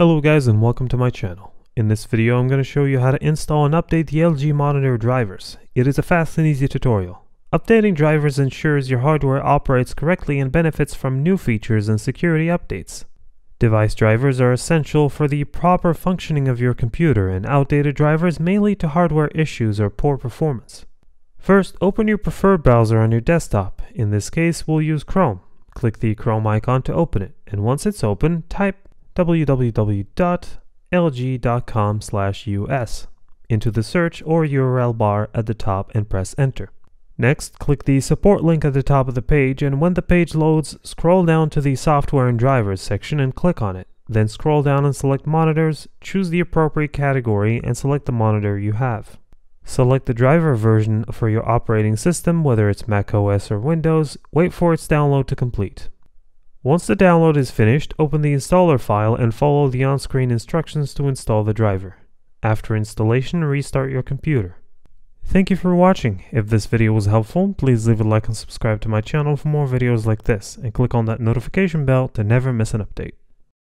Hello guys and welcome to my channel. In this video I'm going to show you how to install and update the LG monitor drivers. It is a fast and easy tutorial. Updating drivers ensures your hardware operates correctly and benefits from new features and security updates. Device drivers are essential for the proper functioning of your computer and outdated drivers may lead to hardware issues or poor performance. First, open your preferred browser on your desktop. In this case, we'll use Chrome. Click the Chrome icon to open it, and once it's open, type www.lg.com/us into the search or URL bar at the top and press enter. Next, click the support link at the top of the page and when the page loads, scroll down to the software and drivers section and click on it. Then scroll down and select monitors, choose the appropriate category and select the monitor you have. Select the driver version for your operating system, whether it's Mac OS or Windows, wait for its download to complete. Once the download is finished, open the installer file and follow the on-screen instructions to install the driver. After installation, restart your computer. Thank you for watching. If this video was helpful, please leave a like and subscribe to my channel for more videos like this, and click on that notification bell to never miss an update.